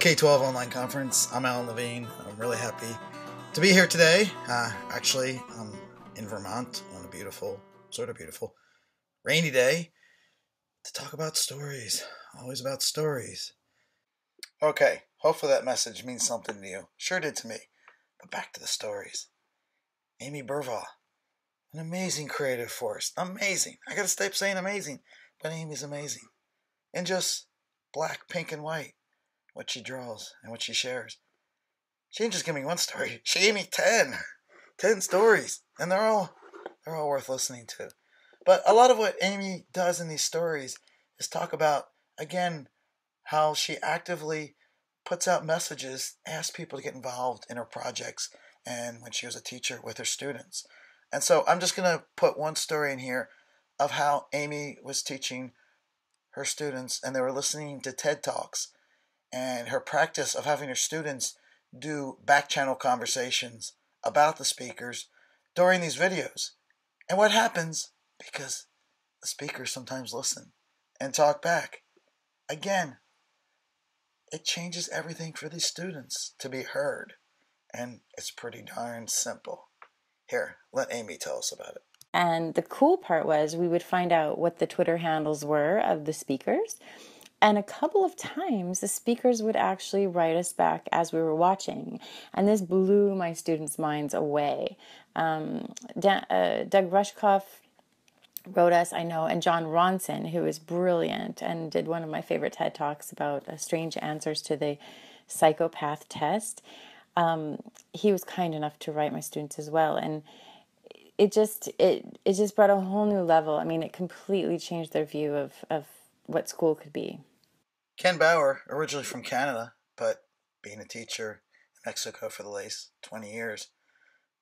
K 12 online conference. I'm Alan Levine. I'm really happy to be here today. Uh, actually, I'm in Vermont on a beautiful, sort of beautiful, rainy day to talk about stories. Always about stories. Okay, hopefully that message means something to you. Sure did to me. But back to the stories. Amy Burvall, an amazing creative force. Amazing. I gotta stop saying amazing, but Amy's amazing. In just black, pink, and white what she draws and what she shares. She just give me one story. She gave me ten. Ten stories. And they're all they're all worth listening to. But a lot of what Amy does in these stories is talk about again how she actively puts out messages, asks people to get involved in her projects and when she was a teacher with her students. And so I'm just going to put one story in here of how Amy was teaching her students and they were listening to TED Talks and her practice of having her students do back channel conversations about the speakers during these videos. And what happens because the speakers sometimes listen and talk back. Again, it changes everything for these students to be heard. And it's pretty darn simple. Here, let Amy tell us about it. And the cool part was we would find out what the Twitter handles were of the speakers and a couple of times, the speakers would actually write us back as we were watching. And this blew my students' minds away. Um, uh, Doug Rushkoff wrote us, I know, and Jon Ronson, who is brilliant and did one of my favorite TED Talks about uh, strange answers to the psychopath test. Um, he was kind enough to write my students as well. And it just it it just brought a whole new level. I mean, it completely changed their view of, of what school could be. Ken Bauer, originally from Canada, but being a teacher in Mexico for the last 20 years,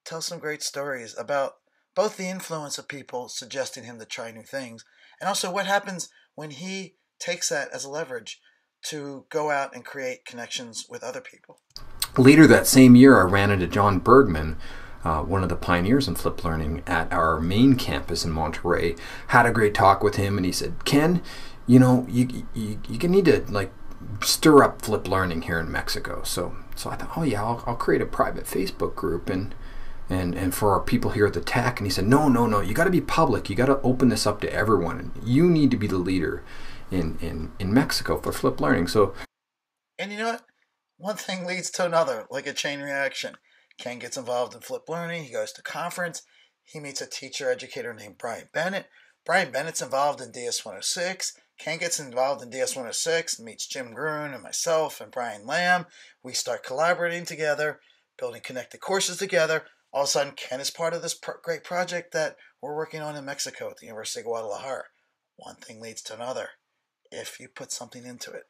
tells some great stories about both the influence of people suggesting him to try new things and also what happens when he takes that as a leverage to go out and create connections with other people. Later that same year, I ran into Jon Bergmann, uh, one of the pioneers in flipped learning at our main campus in Monterrey. Had a great talk with him, and he said, Ken, you know, you, you, you can need to like stir up flip learning here in Mexico. So, so I thought, oh yeah, I'll, I'll create a private Facebook group and, and, and for our people here at the tech. And he said, no, no, no, you got to be public. You got to open this up to everyone. And you need to be the leader in, in, in Mexico for flip learning. So, and you know what? One thing leads to another, like a chain reaction. Ken gets involved in flip learning. He goes to conference. He meets a teacher educator named Brian Bennett. Brian Bennett's involved in DS 106. Ken gets involved in DS106 meets Jim Groom and myself and Brian Lamb. We start collaborating together, building connected courses together. All of a sudden, Ken is part of this pro- great project that we're working on in Mexico at the University of Guadalajara. One thing leads to another if you put something into it.